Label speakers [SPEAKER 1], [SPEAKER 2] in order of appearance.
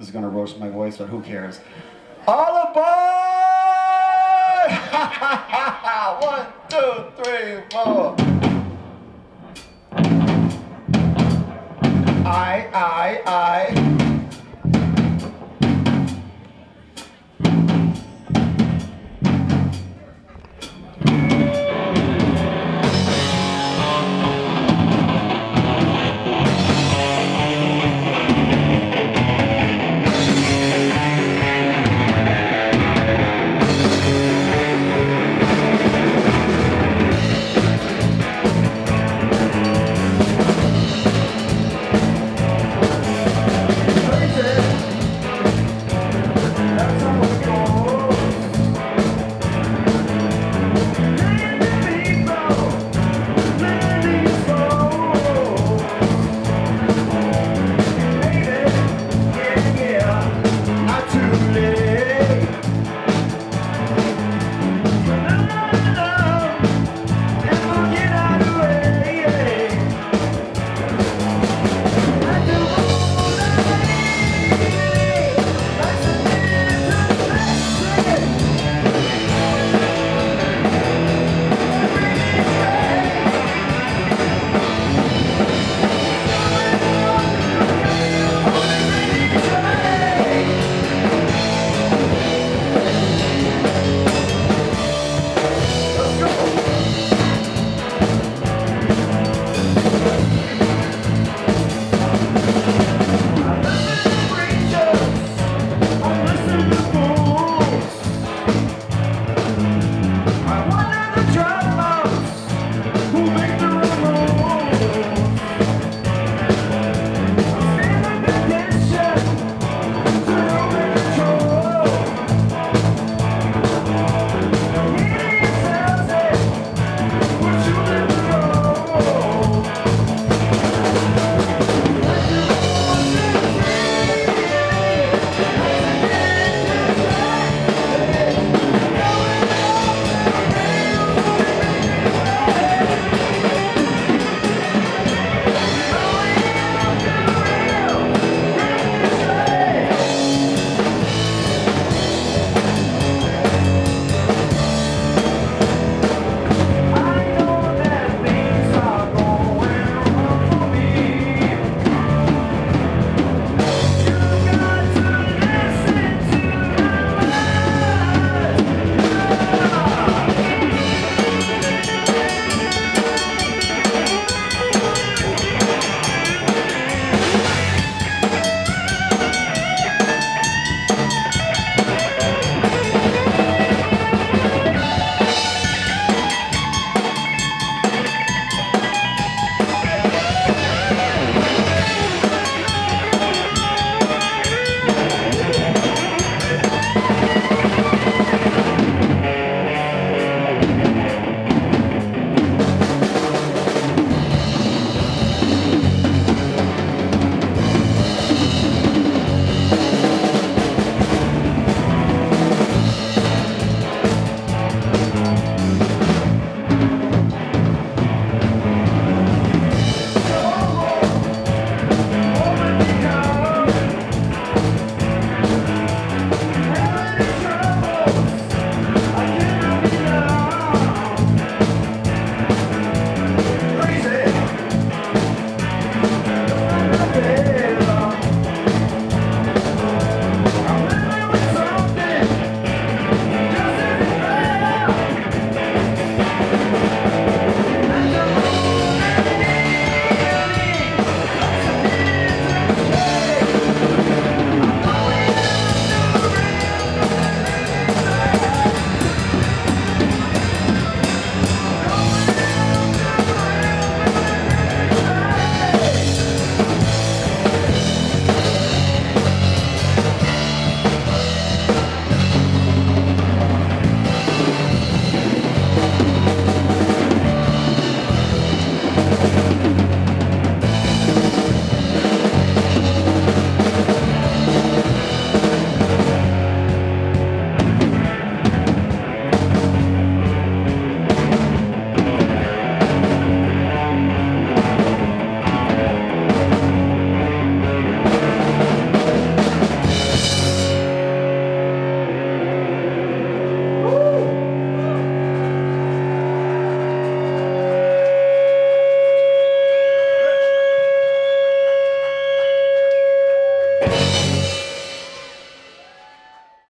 [SPEAKER 1] This is gonna roast my voice, but who cares? All aboard! One, two, three, four. I, I, I.